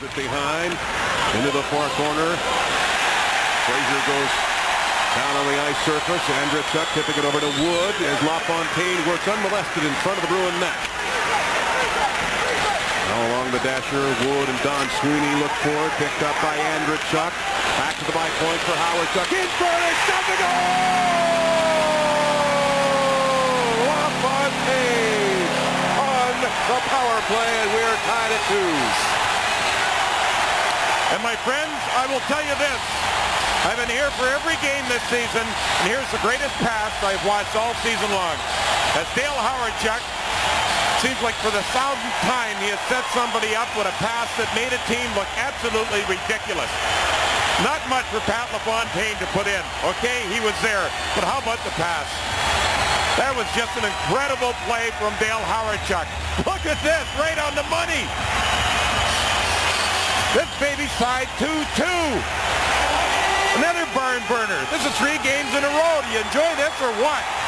It behind into the far corner. Fraser goes down on the ice surface. Andreychuk tipping it over to Wood as LaFontaine works unmolested in front of the Bruin net. Now along the dasher, Wood and Don Sweeney look for it. Picked up by Andreychuk. Back to the by point for Hawerchuk. In of shot the goal! LaFontaine on the power play, and we're tied at two. And my friends, I will tell you this. I've been here for every game this season, and here's the greatest pass I've watched all season long. As Dale Hawerchuk seems like for the thousandth time he has set somebody up with a pass that made a team look absolutely ridiculous. Not much for Pat LaFontaine to put in. Okay, he was there, but how about the pass? That was just an incredible play from Dale Hawerchuk. Look at this, right on the money. This baby's tied 2-2. Another barn burner. This is three games in a row. Do you enjoy this or what?